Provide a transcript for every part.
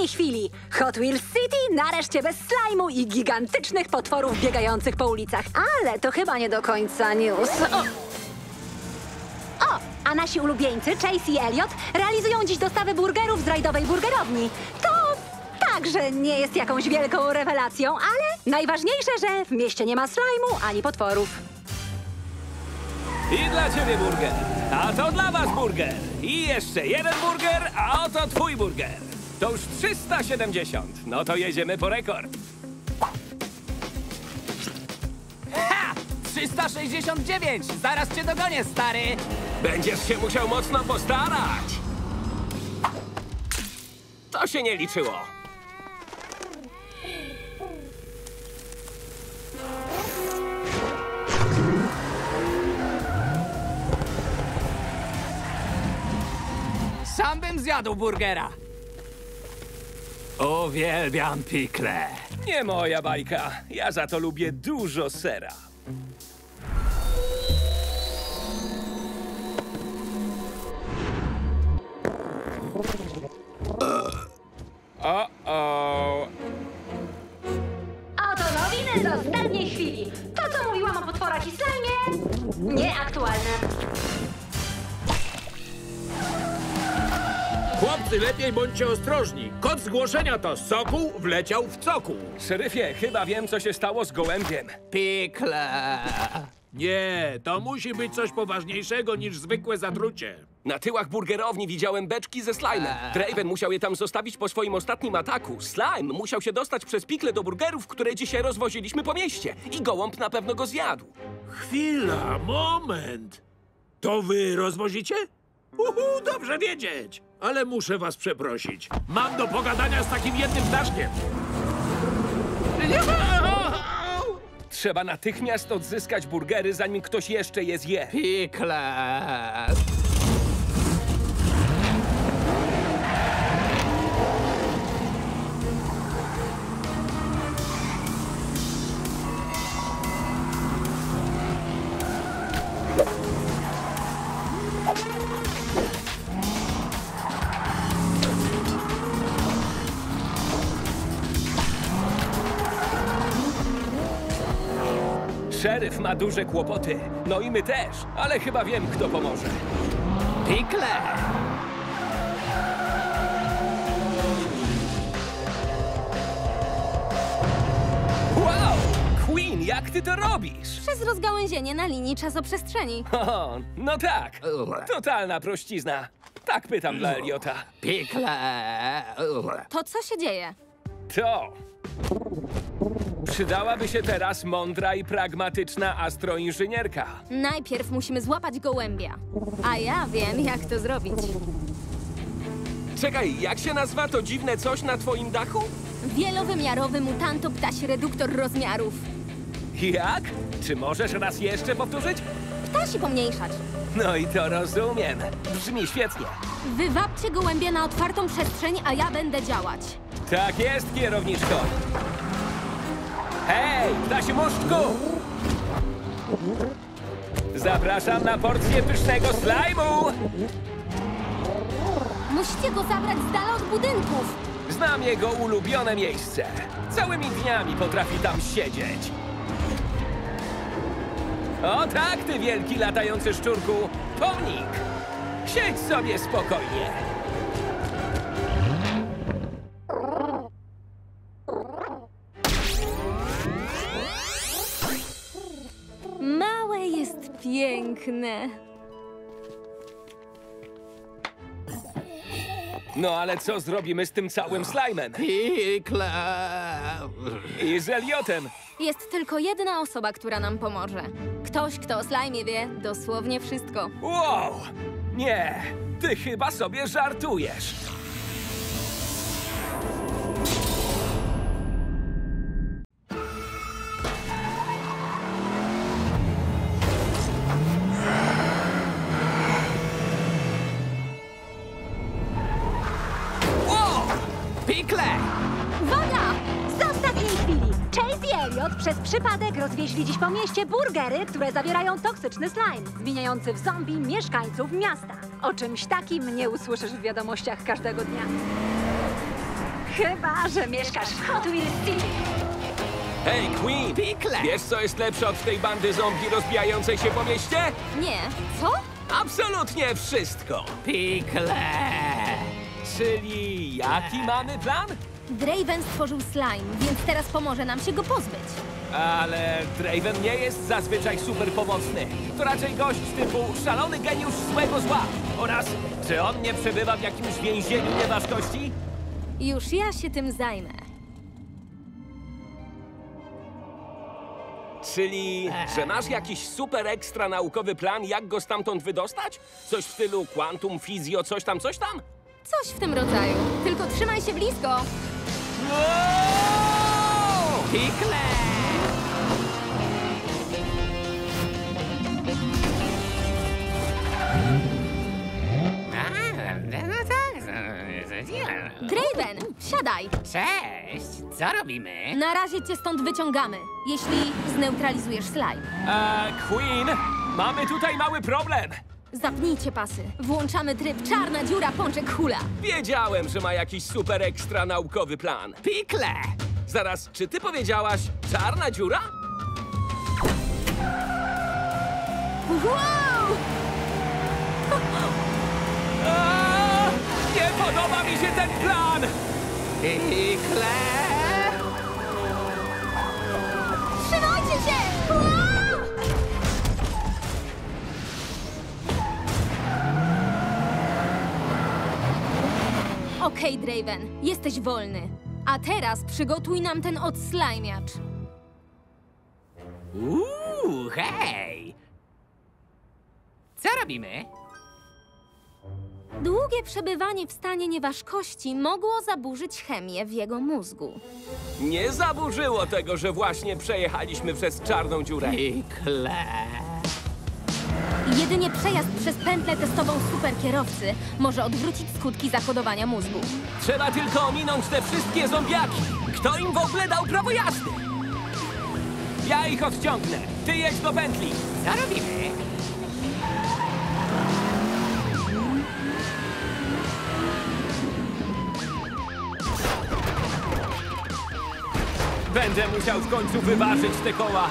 ostatniej chwili Hot Wheels City nareszcie bez slajmu i gigantycznych potworów biegających po ulicach. Ale to chyba nie do końca news. O! O, a nasi ulubieńcy Chase i Elliot realizują dziś dostawy burgerów z rajdowej burgerowni. To także nie jest jakąś wielką rewelacją, ale najważniejsze, że w mieście nie ma slajmu ani potworów. I dla ciebie burger. A to dla was burger. I jeszcze jeden burger, a oto twój burger. To już 370. No to jedziemy po rekord. Ha! 369! Zaraz cię dogonię, stary! Będziesz się musiał mocno postarać. To się nie liczyło. Sam bym zjadł burgera. Uwielbiam pikle. Nie moja bajka. Ja za to lubię dużo sera. O-o. Oto nowiny z ostatniej chwili. To, co mówiłam o potworach i slajmie, nieaktualne. Chłopcy, lepiej bądźcie ostrożni. Kod zgłoszenia to Sokół wleciał w cokół. Szeryfie, chyba wiem, co się stało z gołębiem. Pikle. Nie, to musi być coś poważniejszego niż zwykłe zatrucie. Na tyłach burgerowni widziałem beczki ze slime'em. Draven musiał je tam zostawić po swoim ostatnim ataku. Slime musiał się dostać przez pikle do burgerów, które dzisiaj rozwoziliśmy po mieście. I gołąb na pewno go zjadł. Chwila, moment. To wy rozwozicie? Uhu, dobrze wiedzieć. Ale muszę was przeprosić. Mam do pogadania z takim jednym ptaszkiem. Trzeba natychmiast odzyskać burgery, zanim ktoś jeszcze je zje. Pikle. Duże kłopoty. No i my też, ale chyba wiem, kto pomoże. Pikle. Wow! Queen, jak ty to robisz? Przez rozgałęzienie na linii czasoprzestrzeni. O, no tak. Totalna prościzna. Tak pytam dla Eliota. Pikle. To co się dzieje? To. Przydałaby się teraz mądra i pragmatyczna astroinżynierka. Najpierw musimy złapać gołębia. A ja wiem, jak to zrobić. Czekaj, jak się nazywa to dziwne coś na twoim dachu? Wielowymiarowy mutanto-ptasi reduktor rozmiarów. Jak? Czy możesz raz jeszcze powtórzyć? Ptasi pomniejszacz. No i to rozumiem. Brzmi świetnie. Wywabcie gołębia na otwartą przestrzeń, a ja będę działać. Tak jest, kierowniczko. Hej, ptasi muszczku! Zapraszam na porcję pysznego slajmu! Musicie go zabrać z dala od budynków. Znam jego ulubione miejsce. Całymi dniami potrafi tam siedzieć. O tak, ty wielki latający szczurku! Pomnik! Siedź sobie spokojnie. Piękne. No ale co zrobimy z tym całym slajmem? Pikle. I z Eliotem? Jest tylko jedna osoba, która nam pomoże. Ktoś, kto o slajmie wie dosłownie wszystko. Wow! Nie, ty chyba sobie żartujesz. Rozwieźli dziś po mieście burgery, które zawierają toksyczny slime, zmieniający w zombie mieszkańców miasta. O czymś takim nie usłyszysz w wiadomościach każdego dnia. Chyba, że mieszkasz w Hot Wheels City. Hej, Queen! Pikle! Wiesz, co jest lepsze od tej bandy zombie rozbijającej się po mieście? Nie. Co? Absolutnie wszystko! Pikle! Czyli jaki mamy plan? Draven stworzył slime, więc teraz pomoże nam się go pozbyć. Ale Draven nie jest zazwyczaj super pomocny. To raczej gość typu szalony geniusz złego zła. Oraz, czy on nie przebywa w jakimś więzieniu nieważkości? Już ja się tym zajmę. Czyli, że masz jakiś super ekstra naukowy plan, jak go stamtąd wydostać? Coś w stylu quantum, fizjo, coś tam, coś tam? Coś w tym rodzaju. Tylko trzymaj się blisko. Pikle! Draven, siadaj. Cześć! Co robimy? Na razie cię stąd wyciągamy, jeśli zneutralizujesz slime. Eee, Queen, mamy tutaj mały problem. Zapnijcie pasy. Włączamy tryb czarna dziura pączek hula. Wiedziałem, że ma jakiś super ekstra naukowy plan. Pikle! Zaraz, czy ty powiedziałaś czarna dziura? Wow! Eee, nie podoba mi się ten plan! Pikle! Trzymajcie się! Okej, Draven, jesteś wolny. A teraz przygotuj nam ten odslajmiacz. Uuu, hej! Co robimy? Długie przebywanie w stanie nieważkości mogło zaburzyć chemię w jego mózgu. Nie zaburzyło tego, że właśnie przejechaliśmy przez czarną dziurę. Pikle! Jedynie przejazd przez pętlę testową superkierowcy może odwrócić skutki zakodowania mózgu. Trzeba tylko ominąć te wszystkie zombiaki. Kto im w ogóle dał prawo jazdy? Ja ich odciągnę. Ty jedź do pętli. Co robimy? Będę musiał w końcu wyważyć te koła.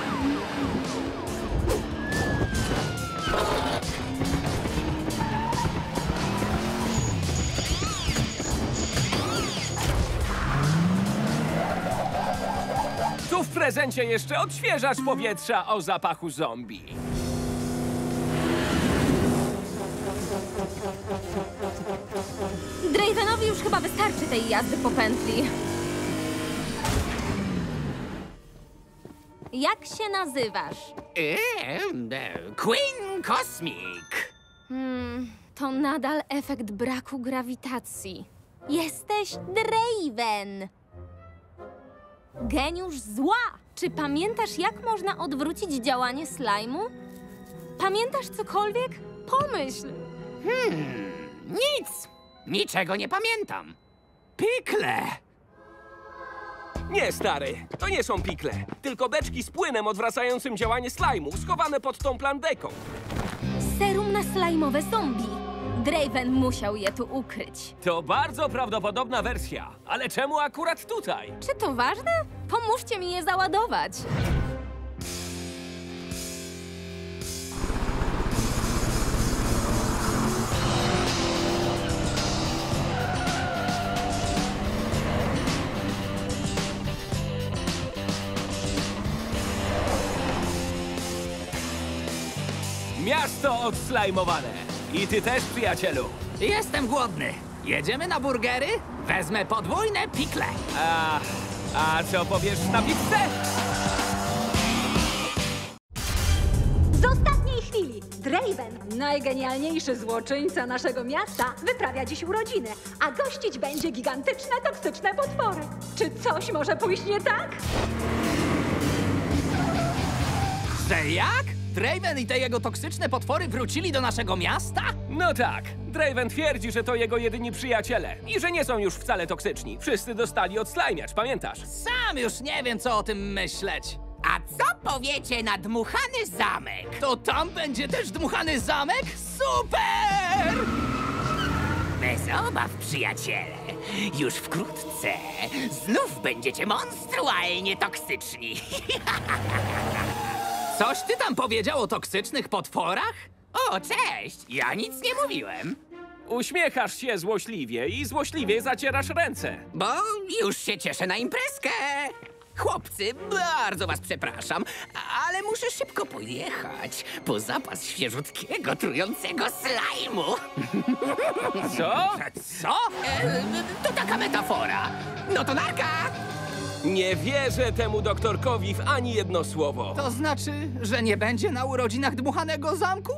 Prezencie jeszcze odświeżacz powietrza o zapachu zombie. Dravenowi już chyba wystarczy tej jazdy po pętli. Jak się nazywasz? Ehm, e, Queen Cosmic! Hmm, to nadal efekt braku grawitacji. Jesteś Draven! Geniusz zła! Czy pamiętasz, jak można odwrócić działanie slajmu? Pamiętasz cokolwiek? Pomyśl! Nic! Niczego nie pamiętam. Pikle! Nie, stary, to nie są pikle, tylko beczki z płynem odwracającym działanie slajmu, schowane pod tą plandeką. Serum na slajmowe zombie. Draven musiał je tu ukryć. To bardzo prawdopodobna wersja, ale czemu akurat tutaj? Czy to ważne? Pomóżcie mi je załadować. Miasto odslajmowane. I ty też, przyjacielu. Jestem głodny. Jedziemy na burgery? Wezmę podwójne pikle. A, a co powiesz na pizzę? Z ostatniej chwili Draven, najgenialniejszy złoczyńca naszego miasta, wyprawia dziś urodziny, a gościć będzie gigantyczne, toksyczne potwory. Czy coś może pójść nie tak? Że jak? Draven i te jego toksyczne potwory wrócili do naszego miasta? No tak, Draven twierdzi, że to jego jedyni przyjaciele i że nie są już wcale toksyczni. Wszyscy dostali odslajmiacz, pamiętasz? Sam już nie wiem, co o tym myśleć. A co powiecie na dmuchany zamek? To tam będzie też dmuchany zamek? Super! Bez obaw, przyjaciele. Już wkrótce znów będziecie monstrualnie toksyczni. Coś ty tam powiedział o toksycznych potworach? O, cześć! Ja nic nie mówiłem. Uśmiechasz się złośliwie i złośliwie zacierasz ręce. Bo już się cieszę na imprezkę. Chłopcy, bardzo was przepraszam, ale muszę szybko pojechać po zapas świeżutkiego, trującego slajmu. Co? Co? E, to taka metafora. No to narka! Nie wierzę temu doktorkowi w ani jedno słowo. To znaczy, że nie będzie na urodzinach dmuchanego zamku?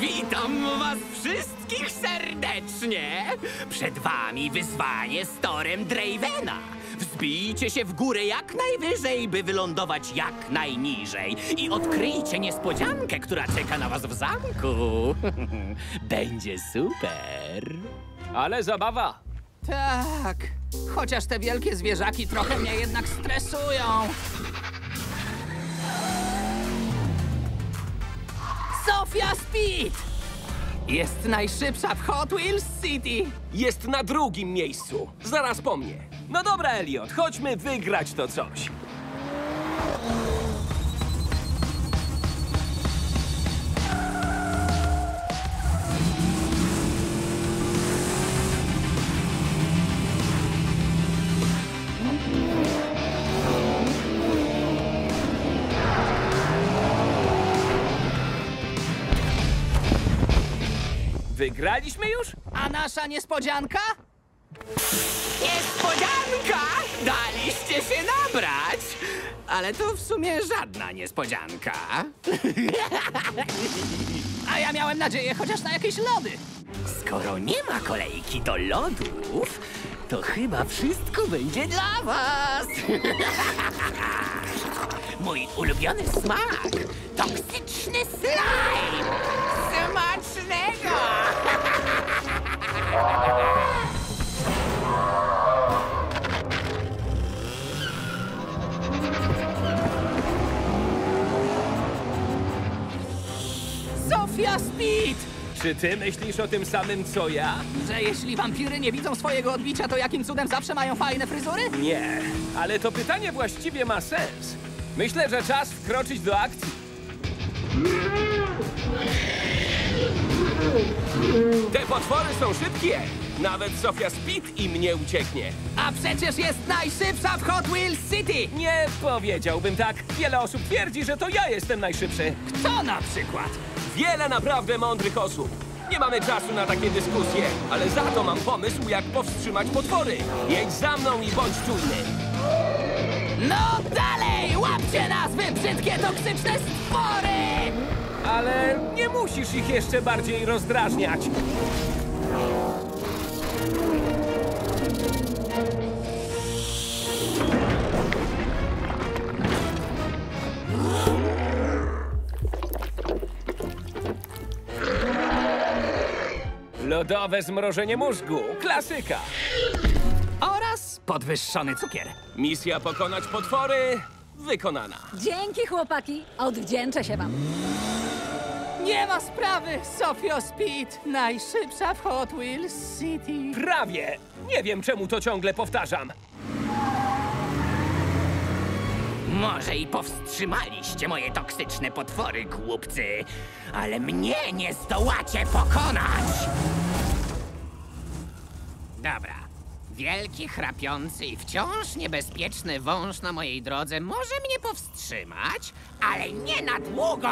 Witam was wszystkich serdecznie! Przed wami wyzwanie z torem Dravena. Wzbijcie się w górę jak najwyżej, by wylądować jak najniżej. I odkryjcie niespodziankę, która czeka na was w zamku. Będzie super. Ale zabawa. Tak. Chociaż te wielkie zwierzaki trochę mnie jednak stresują. Sofia Speed! Jest najszybsza w Hot Wheels City. Jest na drugim miejscu. Zaraz po mnie. No dobra, Elliot, chodźmy wygrać to coś. Wygraliśmy już? A nasza niespodzianka? Niespodzianka! Daliście się nabrać! Ale to w sumie żadna niespodzianka. A ja miałem nadzieję chociaż na jakieś lody. Skoro nie ma kolejki do lodów, to chyba wszystko będzie dla was. Mój ulubiony smak. Toksyczny slime. Smacznego! Sofia Speed! Czy ty myślisz o tym samym co ja? Że jeśli wampiry nie widzą swojego odbicia, to jakim cudem zawsze mają fajne fryzury? Nie, ale to pytanie właściwie ma sens. Myślę, że czas wkroczyć do akcji. Te potwory są szybkie. Nawet Sofia Speed im nie ucieknie. A przecież jest najszybsza w Hot Wheels City! Nie powiedziałbym tak. Wiele osób twierdzi, że to ja jestem najszybszy. Kto na przykład? Wiele naprawdę mądrych osób. Nie mamy czasu na takie dyskusje, ale za to mam pomysł, jak powstrzymać potwory. Jedź za mną i bądź czujny. No dalej! Łapcie nas, wy brzydkie, toksyczne stwory! Ale nie musisz ich jeszcze bardziej rozdrażniać. Lodowe zmrożenie mózgu. Klasyka. Oraz podwyższony cukier. Misja pokonać potwory wykonana. Dzięki, chłopaki. Odwdzięczę się wam. Nie ma sprawy, Sofio Speed, najszybsza w Hot Wheels City. Prawie. Nie wiem, czemu to ciągle powtarzam. Może i powstrzymaliście moje toksyczne potwory, głupcy, ale mnie nie zdołacie pokonać! Dobra. Wielki, chrapiący i wciąż niebezpieczny wąż na mojej drodze może mnie powstrzymać, ale nie na długo!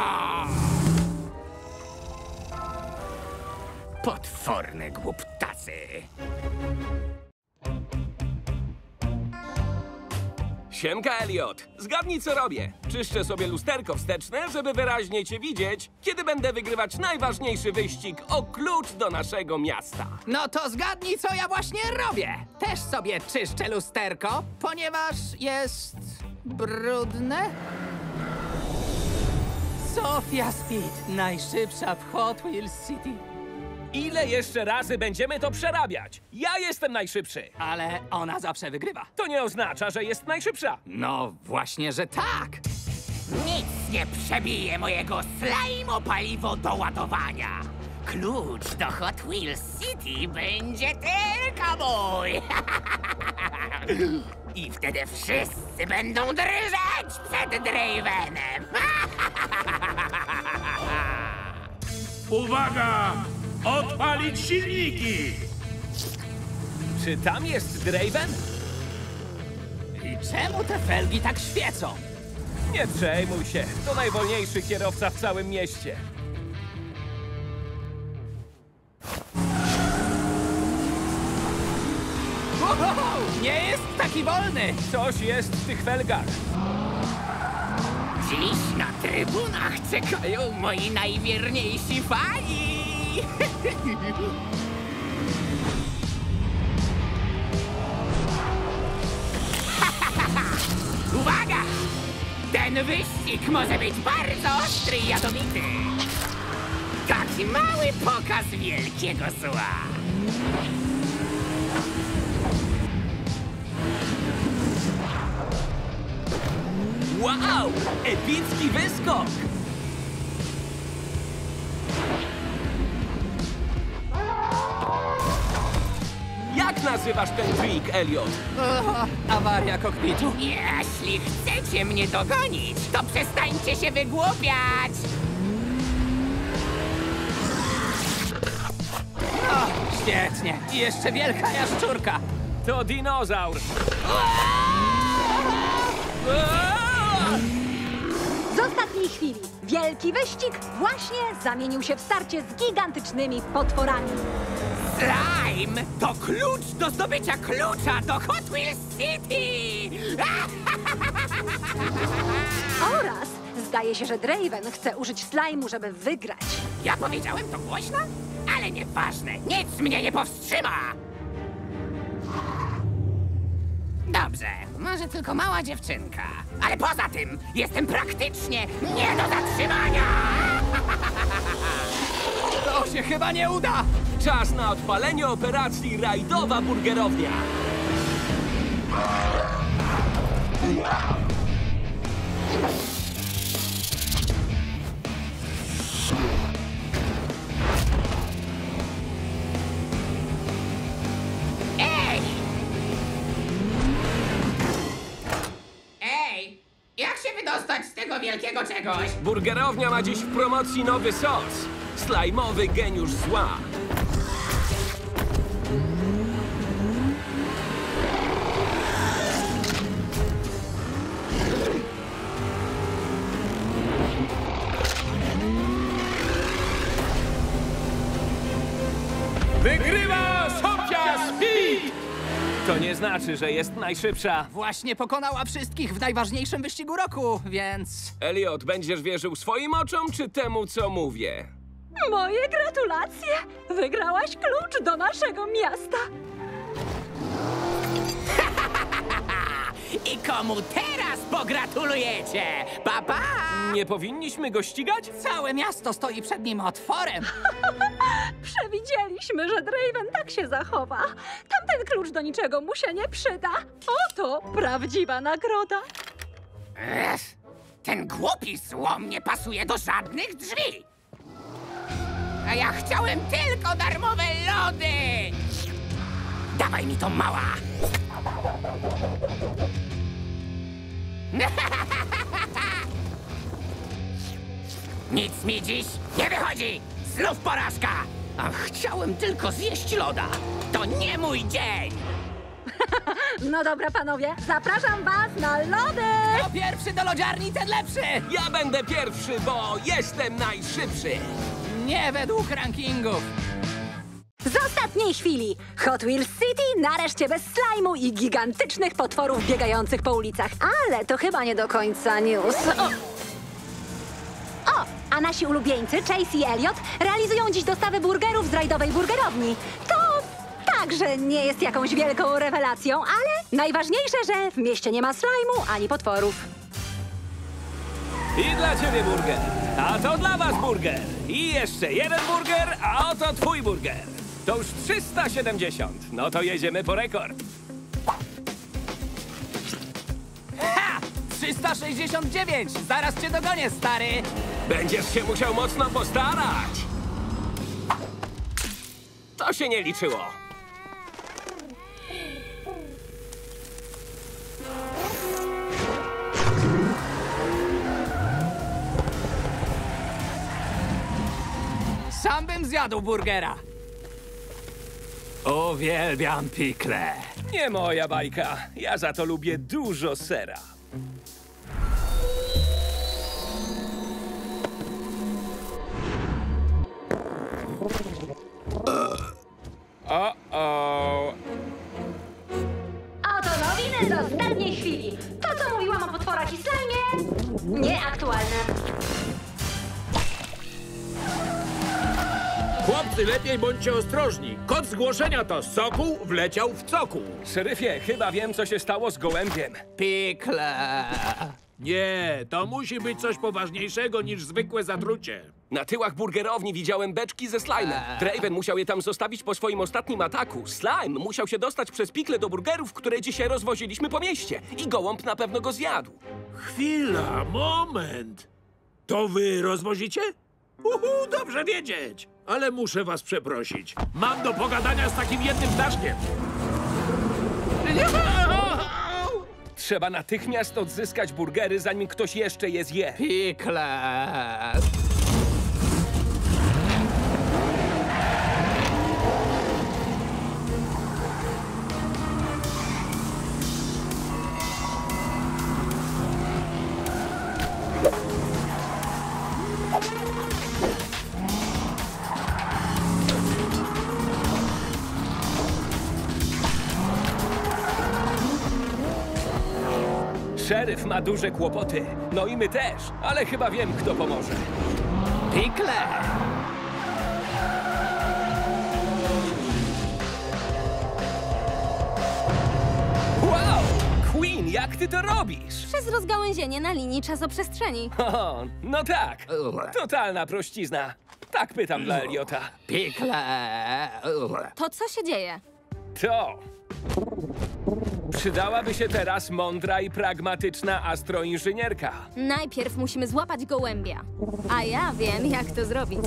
Potworne głuptacy! Siemka, Elliot. Zgadnij, co robię. Czyszczę sobie lusterko wsteczne, żeby wyraźnie cię widzieć, kiedy będę wygrywać najważniejszy wyścig o klucz do naszego miasta. No to zgadnij, co ja właśnie robię. Też sobie czyszczę lusterko, ponieważ jest brudne. Sofia Speed, najszybsza w Hot Wheels City. Ile jeszcze razy będziemy to przerabiać? Ja jestem najszybszy. Ale ona zawsze wygrywa. To nie oznacza, że jest najszybsza. No właśnie, że tak. Nic nie przebije mojego slajmo paliwo do ładowania. klucz do Hot Wheels City będzie tylko mój. I wtedy wszyscy będą drżeć przed Dravenem. Uwaga! Odpalić silniki! Czy tam jest Draven? I czemu te felgi tak świecą? Nie przejmuj się, to najwolniejszy kierowca w całym mieście. Nie jest taki wolny! Coś jest w tych felgach. Dziś na trybunach czekają moi najwierniejsi fani. Uwaga! Ten wyścig może być bardzo ostry i jadowity. Taki mały pokaz wielkiego zła. Wow! Epicki wyskok! Nazywasz ten trik, Elliot? Awaria kokpitu. Jeśli chcecie mnie dogonić, to przestańcie się wygłupiać! O, świetnie. I jeszcze wielka jaszczurka. To dinozaur! Z ostatniej chwili wielki wyścig właśnie zamienił się w starcie z gigantycznymi potworami. Slime to klucz do zdobycia klucza do Hot Wheels City! Oraz zdaje się, że Draven chce użyć slajmu, żeby wygrać. Ja powiedziałem to głośno? Ale nieważne, nic mnie nie powstrzyma! Dobrze, może tylko mała dziewczynka. Ale poza tym jestem praktycznie nie do zatrzymania! To się chyba nie uda. Czas na odpalenie operacji Rajdowa Burgerownia! Ej! Ej! Jak się wydostać z tego wielkiego czegoś? Burgerownia ma dziś w promocji nowy sos. Slajmowy geniusz zła. Wygrywa Sofia Speed! To nie znaczy, że jest najszybsza. Właśnie pokonała wszystkich w najważniejszym wyścigu roku, więc... Elliot, będziesz wierzył swoim oczom, czy temu, co mówię? Moje gratulacje! Wygrałaś klucz do naszego miasta. I komu teraz pogratulujecie? Papa! Nie powinniśmy go ścigać? Całe miasto stoi przed nim otworem. Przewidzieliśmy, że Draven tak się zachowa. Tamten klucz do niczego mu się nie przyda. Oto prawdziwa nagroda. Ech, ten głupi słom nie pasuje do żadnych drzwi. A ja chciałem tylko darmowe lody! Dawaj mi to mała! Nic mi dziś nie wychodzi! Znów porażka! A chciałem tylko zjeść loda. To nie mój dzień! No dobra, panowie, zapraszam was na lody! Kto pierwszy do lodziarni, ten lepszy. Ja będę pierwszy, bo jestem najszybszy. Nie według rankingów. Z ostatniej chwili Hot Wheels City nareszcie bez slajmu i gigantycznych potworów biegających po ulicach. Ale to chyba nie do końca news. O! O, a nasi ulubieńcy Chase i Elliot realizują dziś dostawy burgerów z rajdowej burgerowni. To także nie jest jakąś wielką rewelacją, ale najważniejsze, że w mieście nie ma slajmu ani potworów. I dla ciebie burger. A to dla was burger. I jeszcze jeden burger, a oto twój burger. To już 370. No to jedziemy po rekord. Ha! 369! Zaraz cię dogonię, stary! Będziesz się musiał mocno postarać. To się nie liczyło. Sam bym zjadł burgera. Uwielbiam pikle. Nie moja bajka. Ja za to lubię dużo sera. O-o. Oto nowiny z ostatniej chwili. To, co mówiłam o potworach i slajmie, nieaktualne. Chłopcy, lepiej bądźcie ostrożni. Kod zgłoszenia to Sokół wleciał w cokół. Szeryfie, chyba wiem, co się stało z gołębiem. Pikle. Nie, to musi być coś poważniejszego niż zwykłe zatrucie. Na tyłach burgerowni widziałem beczki ze slime'em. Draven musiał je tam zostawić po swoim ostatnim ataku. Slime musiał się dostać przez pikle do burgerów, które dzisiaj rozwoziliśmy po mieście. I gołąb na pewno go zjadł. Chwila, moment. To wy rozwozicie? Uhu, dobrze wiedzieć. Ale muszę was przeprosić. Mam do pogadania z takim jednym ptaszkiem. Trzeba natychmiast odzyskać burgery, zanim ktoś jeszcze je zje. Pikle. Szeryf ma duże kłopoty. No i my też, ale chyba wiem, kto pomoże. Pikle. Wow! Queen, jak ty to robisz? Przez rozgałęzienie na linii czasoprzestrzeni. O, no tak. Totalna prościzna. Tak pytam dla Eliota. Pikle. To co się dzieje? To. Przydałaby się teraz mądra i pragmatyczna astroinżynierka. Najpierw musimy złapać gołębia. A ja wiem, jak to zrobić.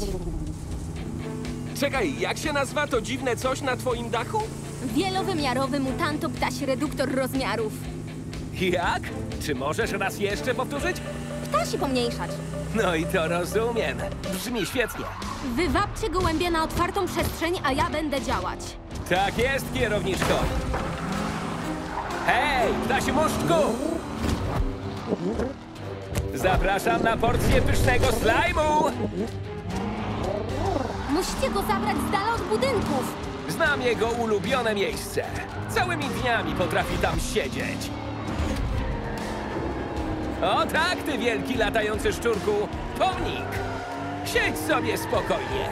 Czekaj, jak się nazywa to dziwne coś na twoim dachu? Wielowymiarowy mutantoptasi reduktor rozmiarów. Jak? Czy możesz raz jeszcze powtórzyć? Ptasi pomniejszacz. No i to rozumiem. Brzmi świetnie. Wywabcie gołębia na otwartą przestrzeń, a ja będę działać. Tak jest, kierowniczko. Hej, ptasi muszczku! Zapraszam na porcję pysznego slajmu! Musicie go zabrać z dala od budynków. Znam jego ulubione miejsce. Całymi dniami potrafi tam siedzieć. O tak, ty wielki latający szczurku, pomnik! Siedź sobie spokojnie.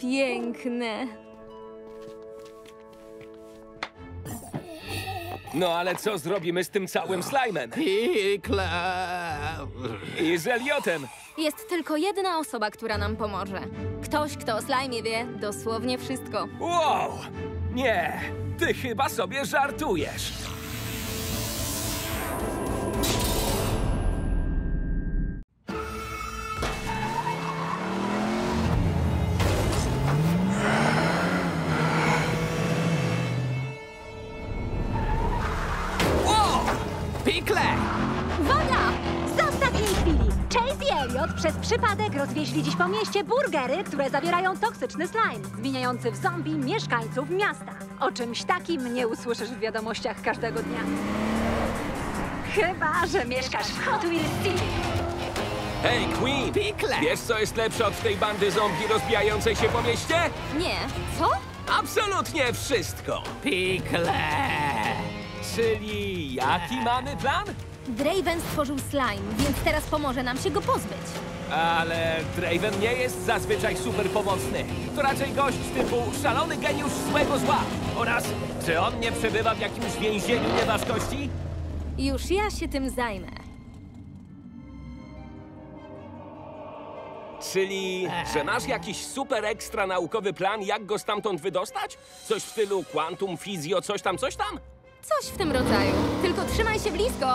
Piękne. No ale co zrobimy z tym całym slajmem? Pikle. I z Eliotem? Jest tylko jedna osoba, która nam pomoże. Ktoś, kto o slajmie wie dosłownie wszystko. Wow! Nie, ty chyba sobie żartujesz. Rozwieźli dziś po mieście burgery, które zawierają toksyczny slime, zmieniający w zombie mieszkańców miasta. O czymś takim nie usłyszysz w wiadomościach każdego dnia. Chyba, że mieszkasz w Hot Wheels City. Hej, Queen! Pikle. Wiesz, co jest lepsze od tej bandy zombie rozbijającej się po mieście? Nie. Co? Absolutnie wszystko! Pikle. Czyli jaki mamy plan? Draven stworzył slime, więc teraz pomoże nam się go pozbyć. Ale Draven nie jest zazwyczaj super pomocny. To raczej gość typu szalony geniusz złego zła. Oraz czy on nie przebywa w jakimś więzieniu nieważkości? Już ja się tym zajmę. Czyli, że masz jakiś super ekstra naukowy plan, jak go stamtąd wydostać? Coś w stylu quantum, fizjo, coś tam, coś tam? Coś w tym rodzaju. Tylko trzymaj się blisko.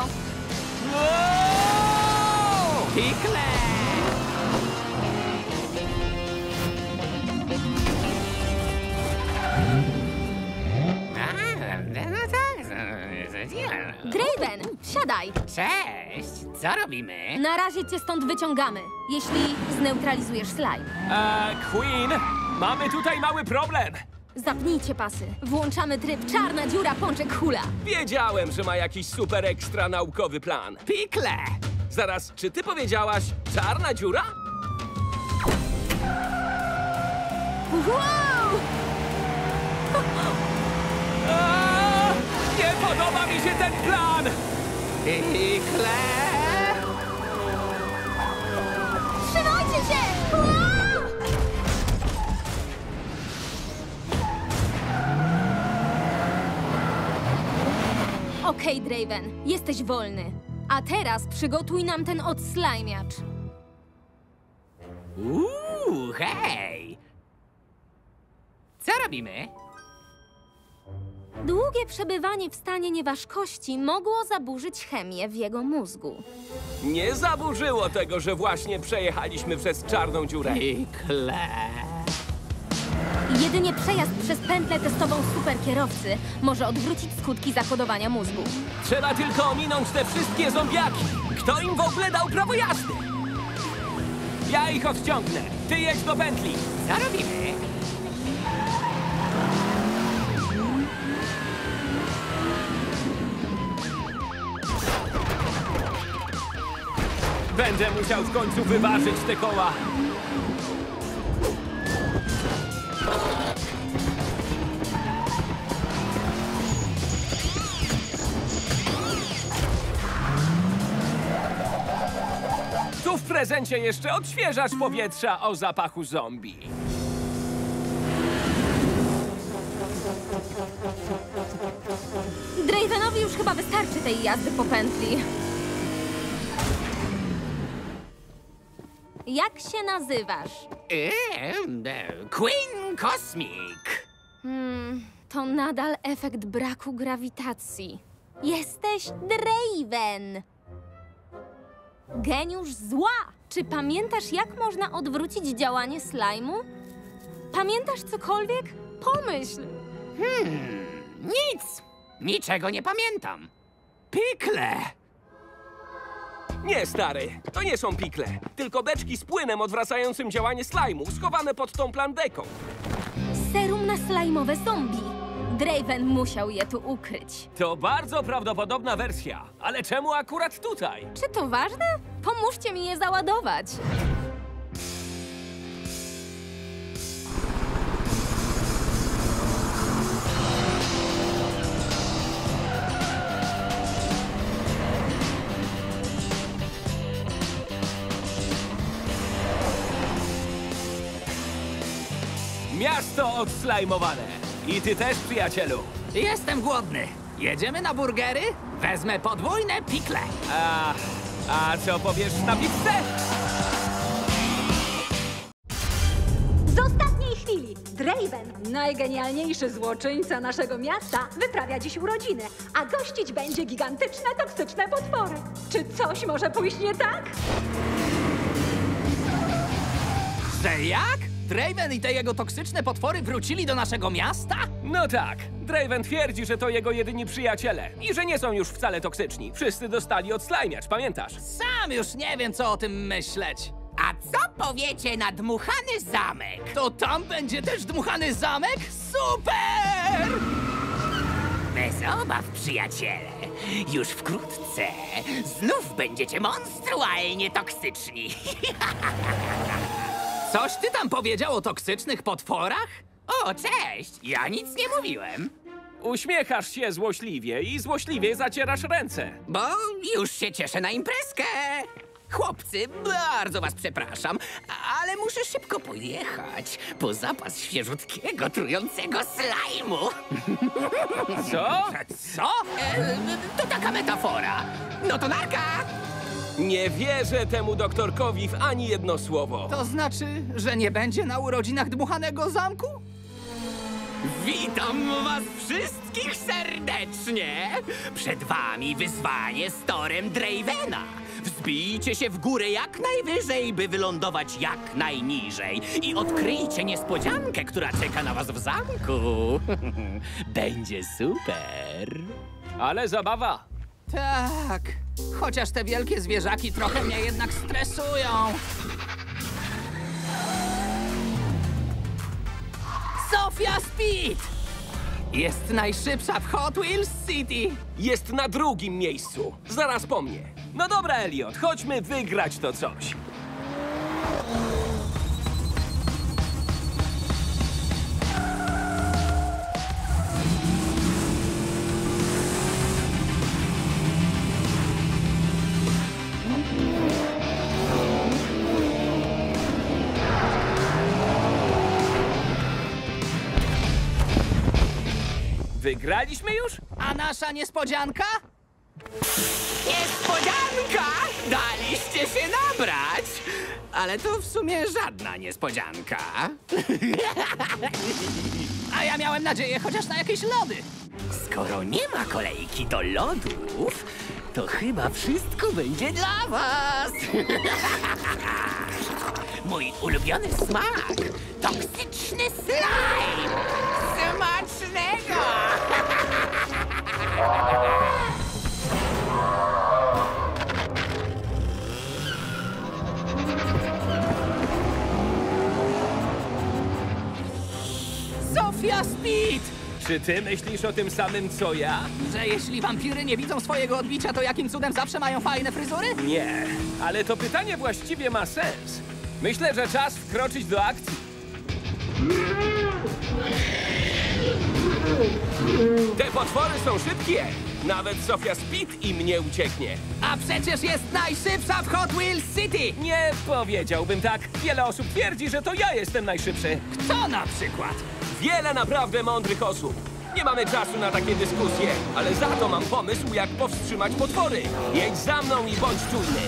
Pikle! Draven, wsiadaj. Cześć! Co robimy? Na razie cię stąd wyciągamy, jeśli zneutralizujesz slime. Eee, Queen, mamy tutaj mały problem. Zapnijcie pasy. Włączamy tryb czarna dziura pączek hula. Wiedziałem, że ma jakiś super ekstra naukowy plan. Pikle! Zaraz, czy ty powiedziałaś czarna dziura? Wow! Eee, podoba mi się ten plan! Pikle! Trzymajcie się! Wow! Okej, Draven, jesteś wolny. A teraz przygotuj nam ten odslajmiacz. Uuu, hej! Co robimy? Długie przebywanie w stanie nieważkości mogło zaburzyć chemię w jego mózgu. Nie zaburzyło tego, że właśnie przejechaliśmy przez czarną dziurę. Pikle! Jedynie przejazd przez pętlę testową superkierowcy może odwrócić skutki zakodowania mózgu. Trzeba tylko ominąć te wszystkie zombiaki. Kto im w ogóle dał prawo jazdy? Ja ich odciągnę. Ty jedź do pętli. Co robimy? Będę musiał w końcu wyważyć te koła. Tu w prezencie jeszcze odświeżacz powietrza o zapachu zombie. Dravenowi już chyba wystarczy tej jazdy po pętli. Jak się nazywasz? Eee, Queen Cosmic! Hmm, to nadal efekt braku grawitacji. Jesteś Draven! Geniusz zła! Czy pamiętasz, jak można odwrócić działanie slajmu? Pamiętasz cokolwiek? Pomyśl! Nic! Niczego nie pamiętam. Pikle! Nie, stary, to nie są pikle, tylko beczki z płynem odwracającym działanie slajmu, schowane pod tą plandeką. Serum na slajmowe zombie. Draven musiał je tu ukryć. To bardzo prawdopodobna wersja, ale czemu akurat tutaj? Czy to ważne? Pomóżcie mi je załadować. Odslajmowane. I ty też, przyjacielu. Jestem głodny. Jedziemy na burgery? Wezmę podwójne pikle. A, a co powiesz na pizzę? Z ostatniej chwili Draven, najgenialniejszy złoczyńca naszego miasta, wyprawia dziś urodziny, a gościć będzie gigantyczne, toksyczne potwory. Czy coś może pójść nie tak? Że jak? Draven i te jego toksyczne potwory wrócili do naszego miasta? No tak, Draven twierdzi, że to jego jedyni przyjaciele i że nie są już wcale toksyczni. Wszyscy dostali odslajmiacz, pamiętasz? Sam już nie wiem, co o tym myśleć. A co powiecie na dmuchany zamek? To tam będzie też dmuchany zamek? Super! Bez obaw, przyjaciele. Już wkrótce znów będziecie monstrualnie toksyczni. Coś ty tam powiedział o toksycznych potworach? O, cześć! Ja nic nie mówiłem. Uśmiechasz się złośliwie i złośliwie zacierasz ręce. Bo już się cieszę na imprezkę. Chłopcy, bardzo was przepraszam, ale muszę szybko pojechać po zapas świeżutkiego, trującego slajmu. Co? Co? E, to taka metafora. No to narka! Nie wierzę temu doktorkowi w ani jedno słowo. To znaczy, że nie będzie na urodzinach dmuchanego zamku? Witam was wszystkich serdecznie! Przed wami wyzwanie z torem Dravena. Wzbijcie się w górę jak najwyżej, by wylądować jak najniżej. I odkryjcie niespodziankę, która czeka na was w zamku. Będzie super. Ale zabawa. Tak. Chociaż te wielkie zwierzaki trochę mnie jednak stresują. Sofia Speed! Jest najszybsza w Hot Wheels City. Jest na drugim miejscu. Zaraz po mnie. No dobra, Elliot, chodźmy wygrać to coś. Wygraliśmy już? A nasza niespodzianka? Niespodzianka! Daliście się nabrać! Ale to w sumie żadna niespodzianka. A ja miałem nadzieję chociaż na jakieś lody. Skoro nie ma kolejki do lodów, to chyba wszystko będzie dla was. Mój ulubiony smak. Toksyczny slime. Smacznego! Sofia Speed! Czy ty myślisz o tym samym co ja? Że jeśli wampiry nie widzą swojego odbicia, to jakim cudem zawsze mają fajne fryzury? Nie, ale to pytanie właściwie ma sens. Myślę, że czas wkroczyć do akcji. Te potwory są szybkie. Nawet Sofia Speed im nie ucieknie. A przecież jest najszybsza w Hot Wheels City! Nie powiedziałbym tak. Wiele osób twierdzi, że to ja jestem najszybszy. Kto na przykład? Wiele naprawdę mądrych osób. Nie mamy czasu na takie dyskusje, ale za to mam pomysł, jak powstrzymać potwory. Jedź za mną i bądź czujny.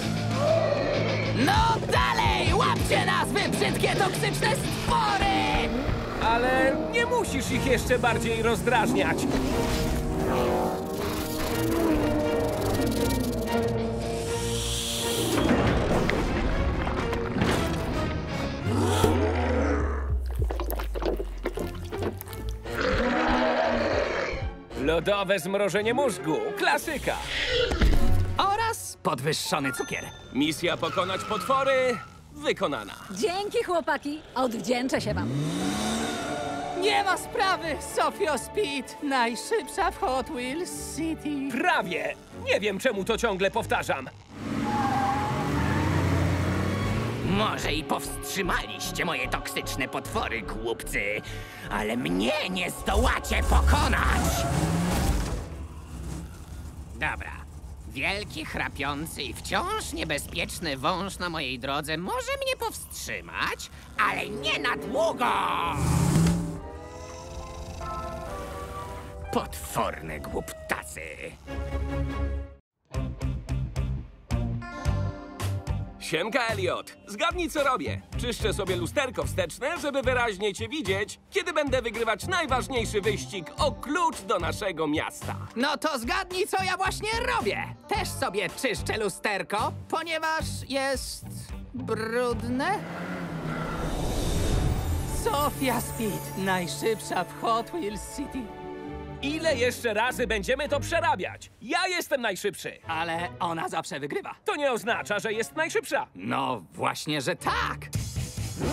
No dalej! Łapcie nas, wy brzydkie, toksyczne stwory! Ale nie musisz ich jeszcze bardziej rozdrażniać. Lodowe zmrożenie mózgu. Klasyka. Oraz podwyższony cukier. Misja pokonać potwory wykonana. Dzięki, chłopaki. Odwdzięczę się wam. Nie ma sprawy, Sofio Speed, najszybsza w Hot Wheels City. Prawie. Nie wiem, czemu to ciągle powtarzam. Może i powstrzymaliście moje toksyczne potwory, głupcy, ale mnie nie zdołacie pokonać! Dobra. Wielki, chrapiący i wciąż niebezpieczny wąż na mojej drodze może mnie powstrzymać, ale nie na długo! Potworne głuptacy! Siemka, Elliot. Zgadnij, co robię. Czyszczę sobie lusterko wsteczne, żeby wyraźnie cię widzieć, kiedy będę wygrywać najważniejszy wyścig o klucz do naszego miasta. No to zgadnij, co ja właśnie robię. Też sobie czyszczę lusterko, ponieważ jest brudne. Sofia Speed, najszybsza w Hot Wheels City. Ile jeszcze razy będziemy to przerabiać? Ja jestem najszybszy. Ale ona zawsze wygrywa. To nie oznacza, że jest najszybsza. No właśnie, że tak.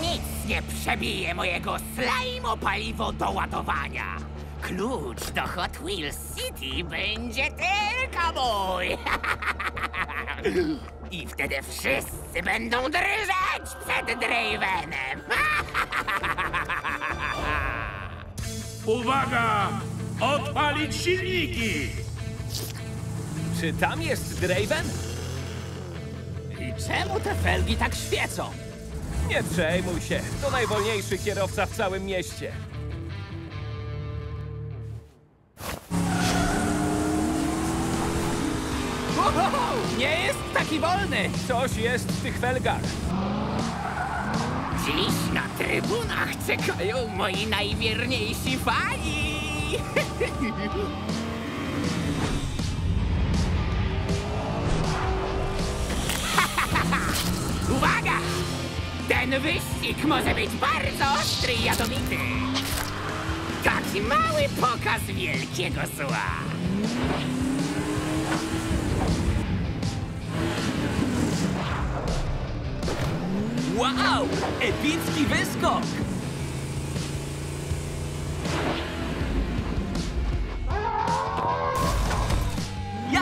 Nic nie przebije mojego slime paliwo do ładowania. Klucz do Hot Wheels City będzie tylko mój. I wtedy wszyscy będą drżeć przed Dravenem. Uwaga! Odpalić silniki! Czy tam jest Draven? I czemu te felgi tak świecą? Nie przejmuj się. To najwolniejszy kierowca w całym mieście. Nie jest taki wolny. Coś jest w tych felgach. Dziś na trybunach czekają moi najwierniejsi fani. Uwaga! Ten wyścig może być bardzo ostry i jadowity. Taki mały pokaz wielkiego zła. Wow! Epicki wyskok!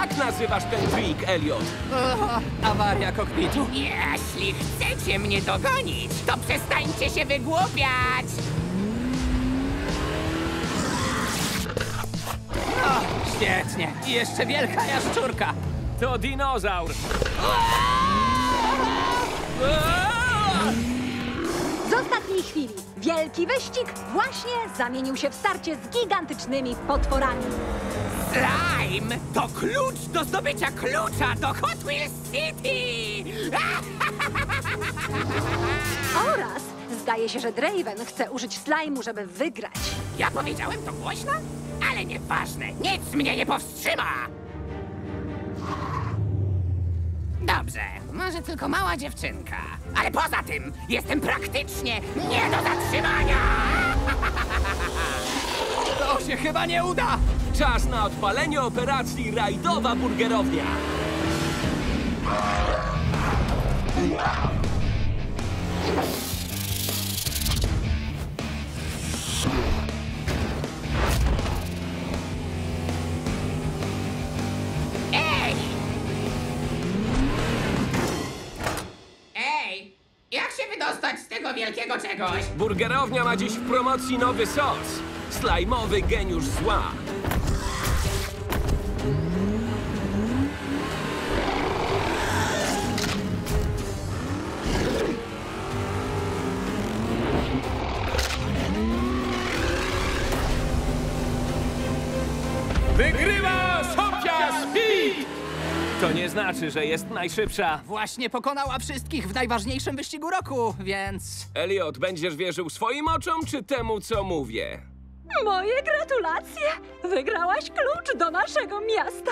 Jak nazywasz ten trik, Elliot? Awaria kokpitu. Jeśli chcecie mnie dogonić, to przestańcie się wygłupiać! O, świetnie. I jeszcze wielka jaszczurka. To dinozaur! Z ostatniej chwili wielki wyścig właśnie zamienił się w starcie z gigantycznymi potworami. Slime to klucz do zdobycia klucza do Hot Wheels City! Oraz zdaje się, że Draven chce użyć slajmu, żeby wygrać. Ja powiedziałem to głośno? Ale nieważne, nic mnie nie powstrzyma! Dobrze, może tylko mała dziewczynka. Ale poza tym jestem praktycznie nie do zatrzymania! To się chyba nie uda. Czas na odpalenie operacji Rajdowa Burgerownia! Ej! Ej! Jak się wydostać z tego wielkiego czegoś? Burgerownia ma dziś w promocji nowy sos. Slajmowy geniusz zła. Znaczy, że jest najszybsza. Właśnie pokonała wszystkich w najważniejszym wyścigu roku, więc... Elliot, będziesz wierzył swoim oczom, czy temu, co mówię? Moje gratulacje! Wygrałaś klucz do naszego miasta.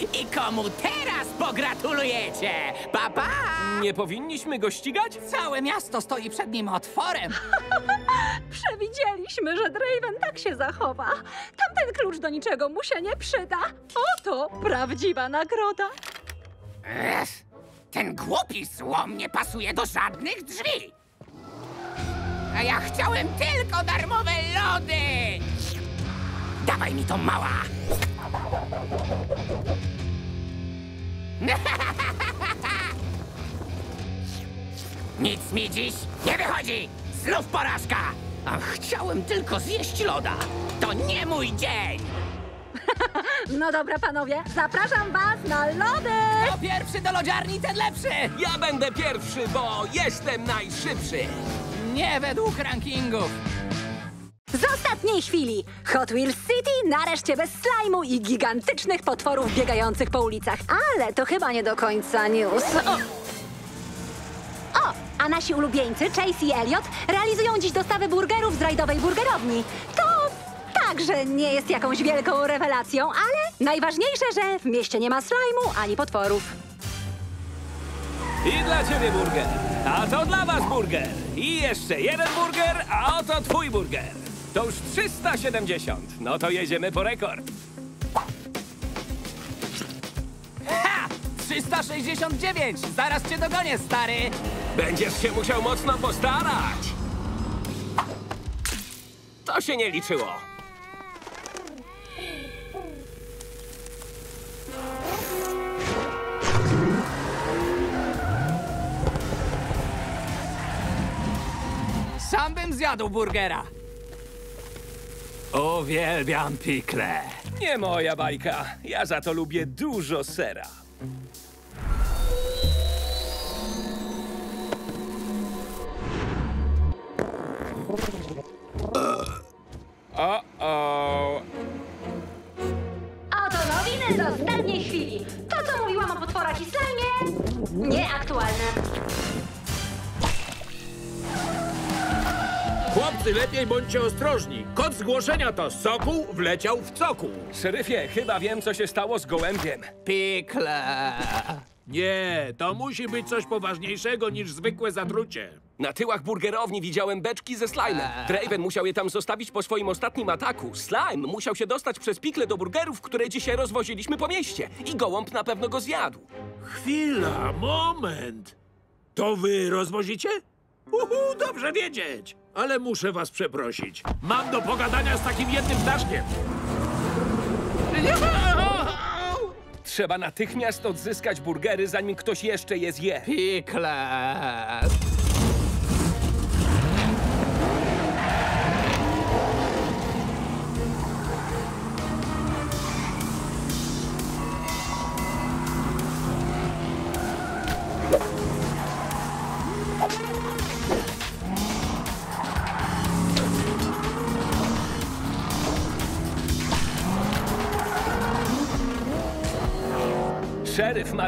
I komu teraz pogratulujecie? Papa! Nie powinniśmy go ścigać? Całe miasto stoi przed nim otworem. Przewidzieliśmy, że Draven tak się zachowa. Tamten klucz do niczego mu się nie przyda. Oto prawdziwa nagroda. Ech, ten głupi słom nie pasuje do żadnych drzwi. A ja chciałem tylko darmowe lody! Dawaj mi to mała! Nic mi dziś nie wychodzi! Znów porażka! A chciałem tylko zjeść loda. To nie mój dzień! No dobra, panowie, zapraszam was na lody! Kto pierwszy do lodziarni, ten lepszy. Ja będę pierwszy, bo jestem najszybszy. Nie według rankingów. Ostatniej chwili Hot Wheels City nareszcie bez slajmu i gigantycznych potworów biegających po ulicach. Ale to chyba nie do końca news. O! O! A nasi ulubieńcy, Chase i Elliot, realizują dziś dostawy burgerów z rajdowej burgerowni. To także nie jest jakąś wielką rewelacją, ale najważniejsze, że w mieście nie ma slajmu ani potworów. I dla ciebie burger. A to dla was burger. I jeszcze jeden burger, a oto twój burger. To już 370. No to jedziemy po rekord. Ha! 369! Zaraz cię dogonię, stary! Będziesz się musiał mocno postarać. To się nie liczyło. Sam bym zjadł burgera. Uwielbiam pikle. Nie moja bajka. Ja za to lubię dużo sera. Lepiej bądźcie ostrożni. Kod zgłoszenia to Sokół wleciał w cokół. Szeryfie, chyba wiem, co się stało z gołębiem. Pikle. Nie, to musi być coś poważniejszego niż zwykłe zatrucie. Na tyłach burgerowni widziałem beczki ze slime'em. Draven musiał je tam zostawić po swoim ostatnim ataku. Slime musiał się dostać przez pikle do burgerów, które dzisiaj rozwoziliśmy po mieście. I gołąb na pewno go zjadł. Chwila, moment. To wy rozwozicie? Uhu, dobrze wiedzieć. Ale muszę was przeprosić. Mam do pogadania z takim jednym ptaszkiem. Trzeba natychmiast odzyskać burgery, zanim ktoś jeszcze je zje. Pikle.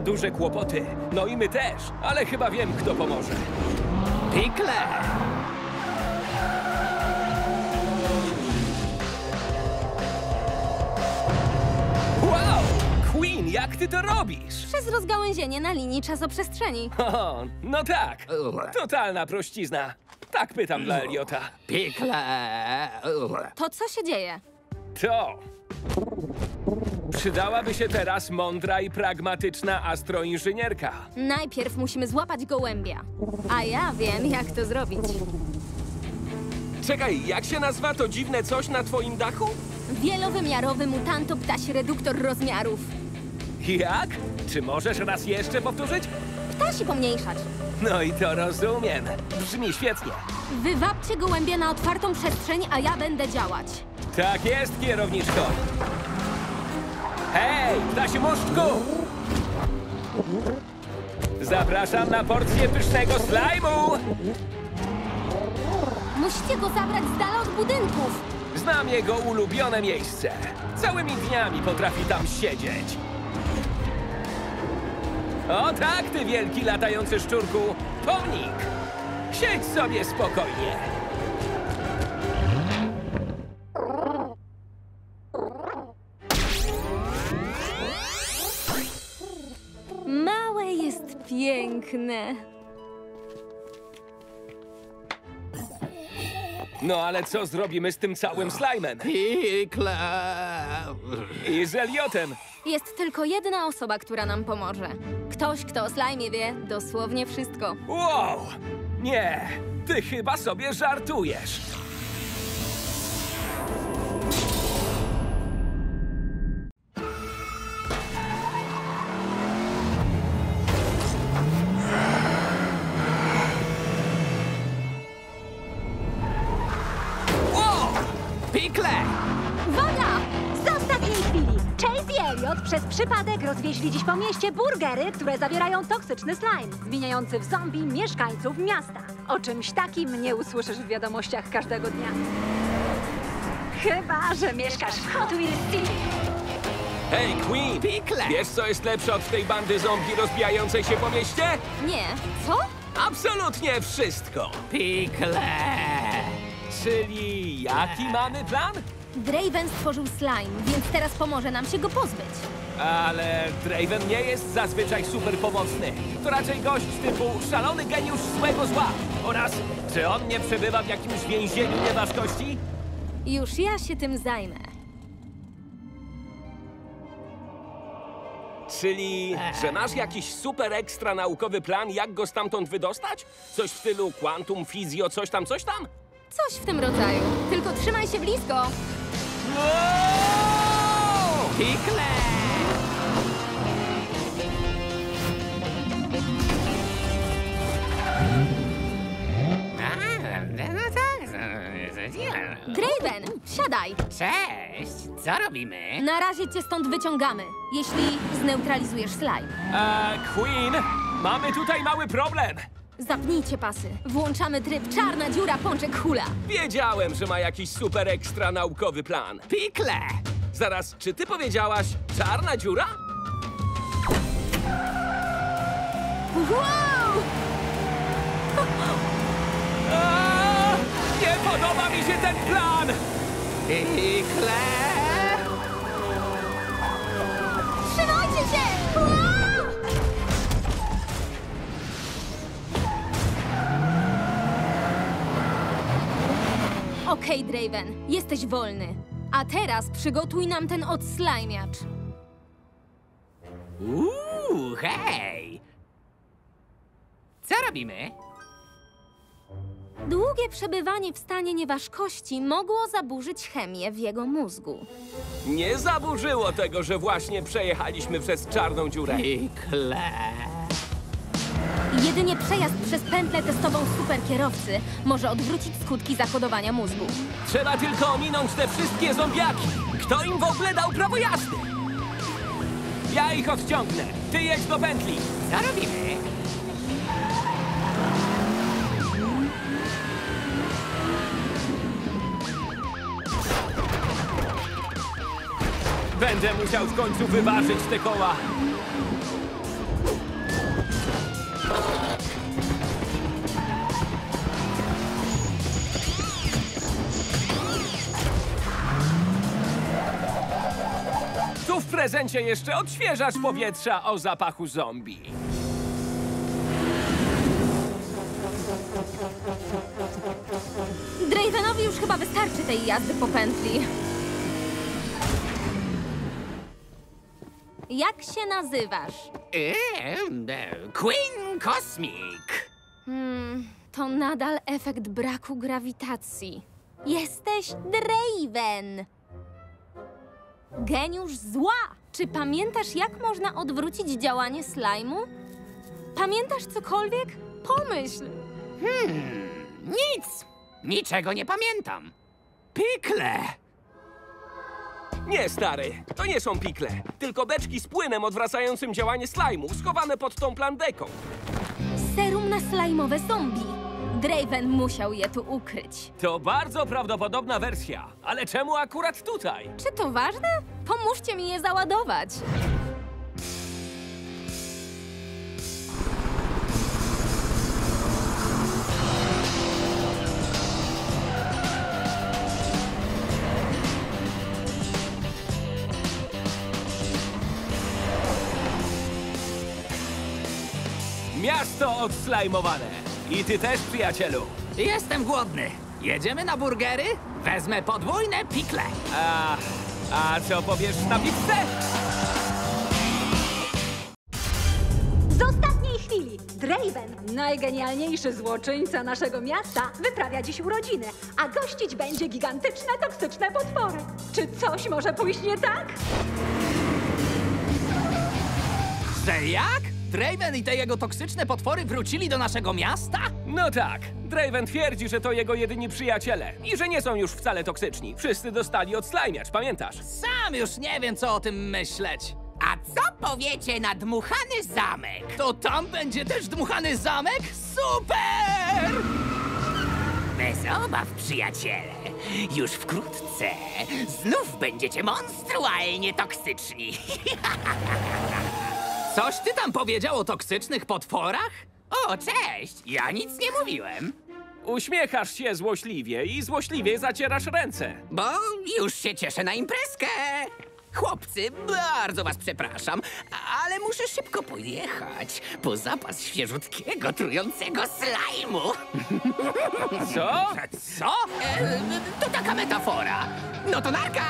Duże kłopoty. No i my też. Ale chyba wiem, kto pomoże. Pikle. Wow! Queen, jak ty to robisz? Przez rozgałęzienie na linii czasoprzestrzeni. O, no tak. Totalna prościzna. Tak pytam dla Eliota. Pikle. To co się dzieje? To. Przydałaby się teraz mądra i pragmatyczna astroinżynierka. Najpierw musimy złapać gołębia. A ja wiem, jak to zrobić. Czekaj, jak się nazywa to dziwne coś na twoim dachu? Wielowymiarowy mutantoptasi reduktor rozmiarów. Jak? Czy możesz raz jeszcze powtórzyć? Ptasi pomniejszacz. No i to rozumiem. Brzmi świetnie. Wywabcie gołębia na otwartą przestrzeń, a ja będę działać. Tak jest, kierowniczko. Hej, ptasi muszczku! Zapraszam na porcję pysznego slajmu! Musicie go zabrać z dala od budynków. Znam jego ulubione miejsce. Całymi dniami potrafi tam siedzieć. O tak, ty wielki latający szczurku, pomnik! Siedź sobie spokojnie. Piękne. No ale co zrobimy z tym całym slajmem? Pikle. I z Eliotem? Jest tylko jedna osoba, która nam pomoże. Ktoś, kto o slajmie wie dosłownie wszystko. Wow! Nie, ty chyba sobie żartujesz. Elliot przez przypadek rozwieźli dziś po mieście burgery, które zawierają toksyczny slime, zmieniający w zombie mieszkańców miasta. O czymś takim nie usłyszysz w wiadomościach każdego dnia. Chyba, że mieszkasz w Hot Wheels City. Hej, Queen! Pikle. Wiesz, co jest lepsze od tej bandy zombie rozbijającej się po mieście? Nie. Co? Absolutnie wszystko! Pikle. Czyli jaki mamy plan? Draven stworzył slime, więc teraz pomoże nam się go pozbyć. Ale Draven nie jest zazwyczaj super pomocny. To raczej gość typu szalony geniusz złego zła. Oraz czy on nie przebywa w jakimś więzieniu nieważkości? Już ja się tym zajmę. Czyli, że masz jakiś super ekstra naukowy plan, jak go stamtąd wydostać? Coś w stylu quantum, fizjo, coś tam, coś tam? Coś w tym rodzaju. Tylko trzymaj się blisko. Pikle. Draven, siadaj. Cześć, co robimy? Na razie cię stąd wyciągamy, jeśli zneutralizujesz slime. Eee, Queen, mamy tutaj mały problem. Zapnijcie pasy. Włączamy tryb czarna dziura pączek hula. Wiedziałem, że ma jakiś super ekstra naukowy plan. Pikle! Zaraz, czy ty powiedziałaś czarna dziura? Wow! A, nie podoba mi się ten plan! Pikle! Trzymajcie się! Okej, Draven, jesteś wolny. A teraz przygotuj nam ten odslajmiacz. Uuu, hej! Co robimy? Długie przebywanie w stanie nieważkości mogło zaburzyć chemię w jego mózgu. Nie zaburzyło tego, że właśnie przejechaliśmy przez czarną dziurę. Pikle! Jedynie przejazd przez pętlę testową superkierowcy może odwrócić skutki zakodowania mózgu. Trzeba tylko ominąć te wszystkie zombiaki. Kto im w ogóle dał prawo jazdy? Ja ich odciągnę. Ty jedź do pętli. Co robimy? Będę musiał w końcu wyważyć te koła. Tu w prezencie jeszcze odświeżacz powietrza o zapachu zombie. Dravenowi już chyba wystarczy tej jazdy po pętli. Jak się nazywasz? Eee, e, Queen Cosmic! Hmm, to nadal efekt braku grawitacji. Jesteś Draven! Geniusz zła! Czy pamiętasz, jak można odwrócić działanie slajmu? Pamiętasz cokolwiek? Pomyśl! Nic! Niczego nie pamiętam. Pikle! Nie, stary, to nie są pikle, tylko beczki z płynem odwracającym działanie slajmu, schowane pod tą plandeką. Serum na slajmowe zombie. Draven musiał je tu ukryć. To bardzo prawdopodobna wersja, ale czemu akurat tutaj? Czy to ważne? Pomóżcie mi je załadować. Miasto odslajmowane. I ty też, przyjacielu. Jestem głodny. Jedziemy na burgery? Wezmę podwójne pikle. A, a co powiesz na pizzę? Z ostatniej chwili Draven, najgenialniejszy złoczyńca naszego miasta, wyprawia dziś urodziny, a gościć będzie gigantyczne, toksyczne potwory. Czy coś może pójść nie tak? Że jak? Draven i te jego toksyczne potwory wrócili do naszego miasta? No tak, Draven twierdzi, że to jego jedyni przyjaciele i że nie są już wcale toksyczni. Wszyscy dostali odslajmiacz, pamiętasz? Sam już nie wiem, co o tym myśleć. A co powiecie na dmuchany zamek? To tam będzie też dmuchany zamek? Super! Bez obaw, przyjaciele. Już wkrótce znów będziecie monstrualnie toksyczni. Coś ty tam powiedział o toksycznych potworach? O, cześć! Ja nic nie mówiłem. Uśmiechasz się złośliwie i złośliwie zacierasz ręce. Bo już się cieszę na imprezkę. Chłopcy, bardzo was przepraszam, ale muszę szybko pojechać po zapas świeżutkiego, trującego slajmu. Co? Co? E, to taka metafora. No to narka!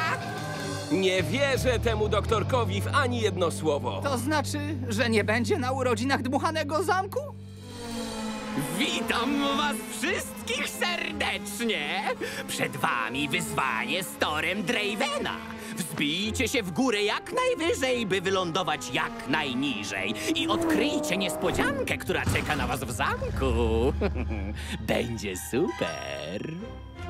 Nie wierzę temu doktorkowi w ani jedno słowo. To znaczy, że nie będzie na urodzinach dmuchanego zamku? Witam was wszystkich serdecznie! Przed wami wyzwanie z torem Dravena. Wzbijcie się w górę jak najwyżej, by wylądować jak najniżej. I odkryjcie niespodziankę, która czeka na was w zamku. Będzie super.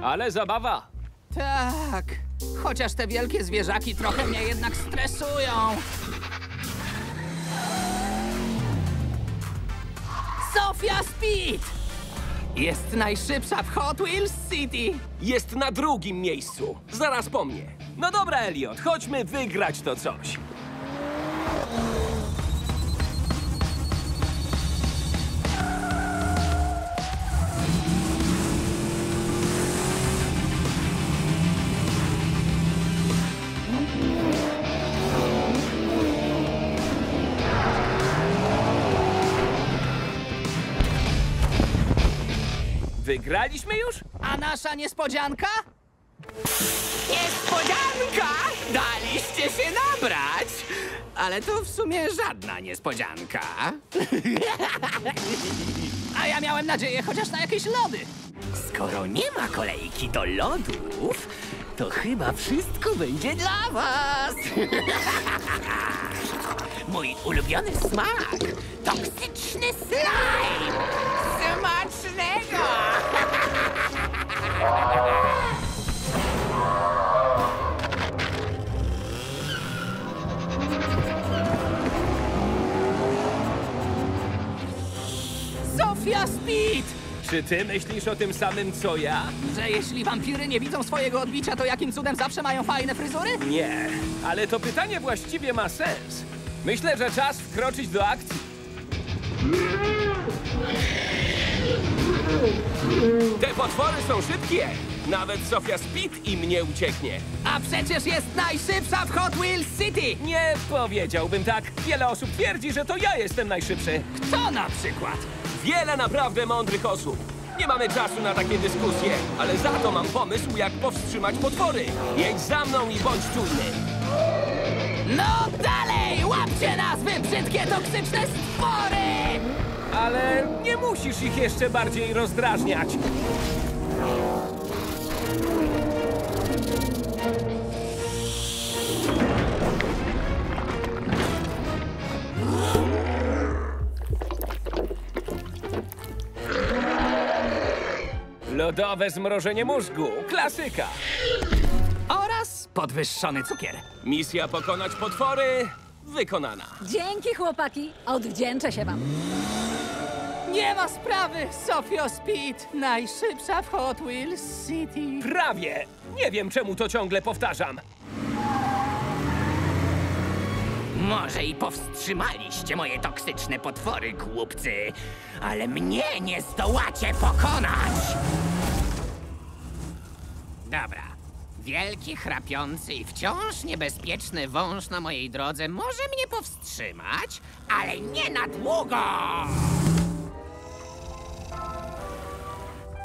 Ale zabawa. Tak. Chociaż te wielkie zwierzaki trochę mnie jednak stresują. Sofia Speed! Jest najszybsza w Hot Wheels City. Jest na drugim miejscu, zaraz po mnie. No dobra, Elliot, chodźmy wygrać to coś. Wygraliśmy już? A nasza niespodzianka? Niespodzianka! Daliście się nabrać! Ale to w sumie żadna niespodzianka. A ja miałem nadzieję chociaż na jakieś lody. Skoro nie ma kolejki do lodów, to chyba wszystko będzie dla was. Mój ulubiony smak. Toksyczny slime. Sofia Speed! Czy ty myślisz o tym samym co ja? Że jeśli wampiry nie widzą swojego odbicia, to jakim cudem zawsze mają fajne fryzury? Nie, ale to pytanie właściwie ma sens. Myślę, że czas wkroczyć do akcji. Te potwory są szybkie! Nawet Sofia Speed im nie ucieknie. A przecież jest najszybsza w Hot Wheels City! Nie powiedziałbym tak. Wiele osób twierdzi, że to ja jestem najszybszy. Kto na przykład? Wiele naprawdę mądrych osób. Nie mamy czasu na takie dyskusje, ale za to mam pomysł, jak powstrzymać potwory. Jedź za mną i bądź czujny. No dalej! Łapcie nas, wy brzydkie, toksyczne stwory! Ale nie musisz ich jeszcze bardziej rozdrażniać. Lodowe zmrożenie mózgu. Klasyka. Oraz podwyższony cukier. Misja pokonać potwory wykonana. Dzięki, chłopaki. Odwdzięczę się wam. Nie ma sprawy, Sofio Speed, najszybsza w Hot Wheels City. Prawie. Nie wiem, czemu to ciągle powtarzam. Może i powstrzymaliście moje toksyczne potwory, głupcy, ale mnie nie zdołacie pokonać! Dobra. Wielki, chrapiący i wciąż niebezpieczny wąż na mojej drodze może mnie powstrzymać, ale nie na długo!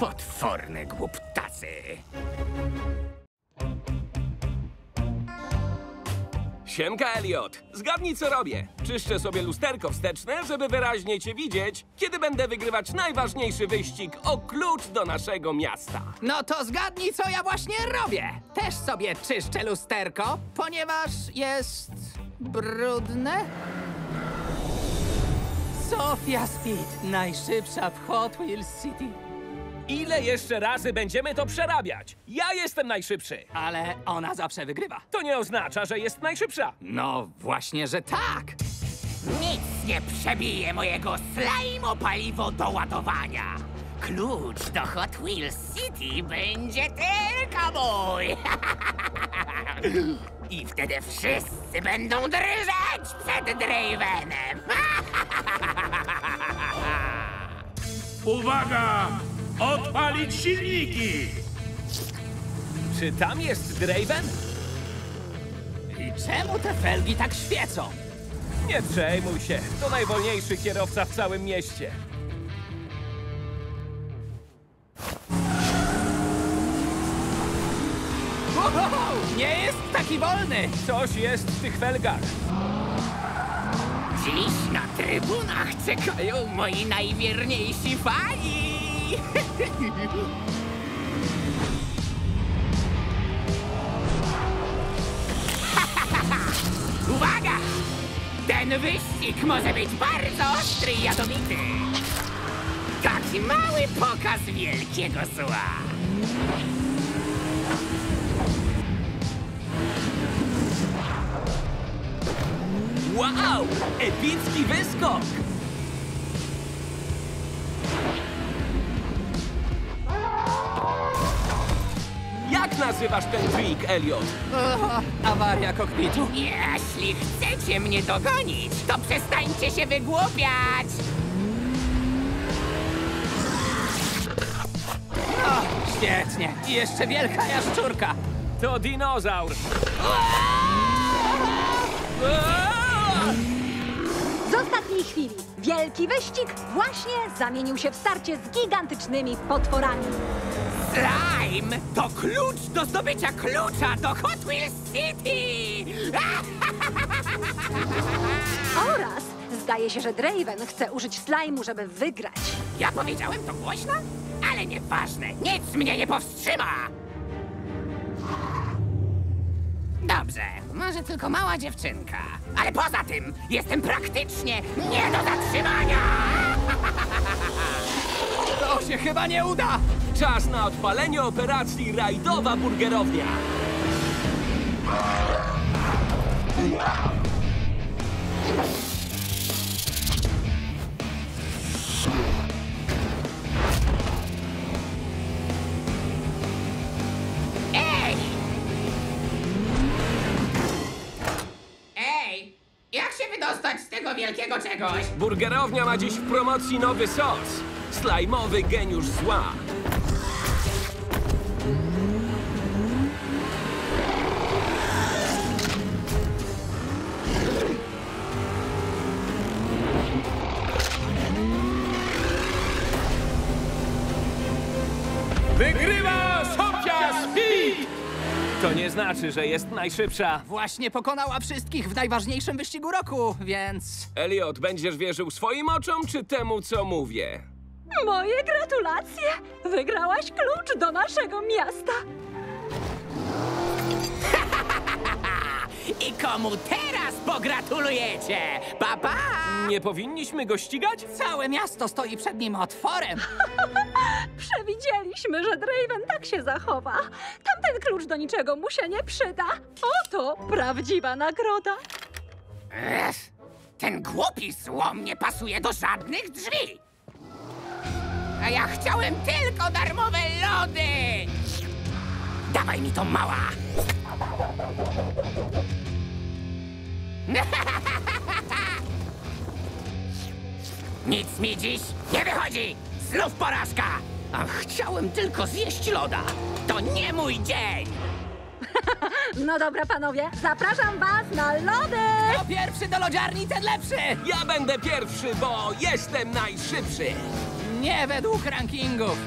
Potworne głuptacy! Siemka, Elliot. Zgadnij, co robię. Czyszczę sobie lusterko wsteczne, żeby wyraźnie cię widzieć, kiedy będę wygrywać najważniejszy wyścig o klucz do naszego miasta. No to zgadnij, co ja właśnie robię. Też sobie czyszczę lusterko, ponieważ jest brudne. Sofia Speed, najszybsza w Hot Wheels City. Ile jeszcze razy będziemy to przerabiać? Ja jestem najszybszy. Ale ona zawsze wygrywa. To nie oznacza, że jest najszybsza. No właśnie, że tak. Nic nie przebije mojego slime paliwo do ładowania. Klucz do Hot Wheels City będzie tylko mój. I wtedy wszyscy będą drżeć przed Dravenem. Uwaga! Odpalić silniki! Czy tam jest Draven? I czemu te felgi tak świecą? Nie przejmuj się. To najwolniejszy kierowca w całym mieście. Nie jest taki wolny. Coś jest w tych felgach. Dziś na trybunach czekają moi najwierniejsi fani. Uwaga! Ten wyścig może być bardzo ostry i jadowity. Taki mały pokaz wielkiego zła. Wow! Epicki wyskok! Nazywasz ten trik, Elliot? Awaria kokpitu. Jeśli chcecie mnie dogonić, to przestańcie się wygłupiać! O, świetnie. I jeszcze wielka jaszczurka. To dinozaur. Z ostatniej chwili wielki wyścig właśnie zamienił się w starcie z gigantycznymi potworami. Slime to klucz do zdobycia klucza do Hot Wheels City! Oraz zdaje się, że Draven chce użyć slajmu, żeby wygrać. Ja powiedziałem to głośno? Ale nieważne, nic mnie nie powstrzyma! Dobrze, może tylko mała dziewczynka. Ale poza tym jestem praktycznie nie do zatrzymania! To się chyba nie uda! Czas na odpalenie operacji Rajdowa Burgerownia. Ej! Ej! Jak się wydostać z tego wielkiego czegoś? Burgerownia ma dziś w promocji nowy sos. Slajmowy geniusz zła. Wygrywa Sofia Speed! To nie znaczy, że jest najszybsza. Właśnie pokonała wszystkich w najważniejszym wyścigu roku, więc... Elliot, będziesz wierzył swoim oczom, czy temu, co mówię? Moje gratulacje! Wygrałaś klucz do naszego miasta. I komu teraz pogratulujecie? Papa! Nie powinniśmy go ścigać? Całe miasto stoi przed nim otworem. Przewidzieliśmy, że Draven tak się zachowa. Tamten klucz do niczego mu się nie przyda. Oto prawdziwa nagroda. Ech, ten głupi słom nie pasuje do żadnych drzwi. A ja chciałem tylko darmowe lody! Dawaj mi to mała! Nic mi dziś nie wychodzi! Znów porażka! A chciałem tylko zjeść loda! To nie mój dzień! No dobra, panowie, zapraszam was na lody! Kto pierwszy do lodziarni, ten lepszy! Ja będę pierwszy, bo jestem najszybszy nie według rankingów.